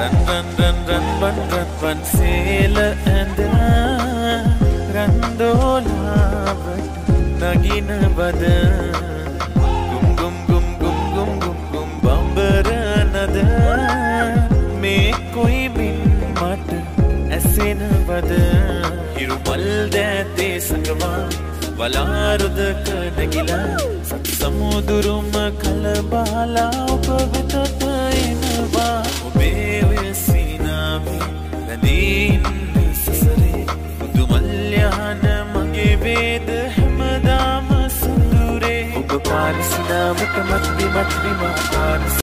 රන් රන් රන් රන් වන් රන් වන් සේල ඇඳ රන්දෝලාවට නගිනවද ගුම් ගුම් ගුම් ගුම් ගුම් ගුම් ගුම් බම්බරනද මේ කොයිමින් මට ඇසෙනවද හිරුමල් දෑතේ සඟවා වලාරුදක නැගිලා සත් සමුදුරුම කලබාලා ඔබ වෙතට මුදුමල්්‍යහන මගේ වේද හැමදාම සුදුරේ. ඔබ පාරිසිනාමට මත්වි මත්විම පාරිස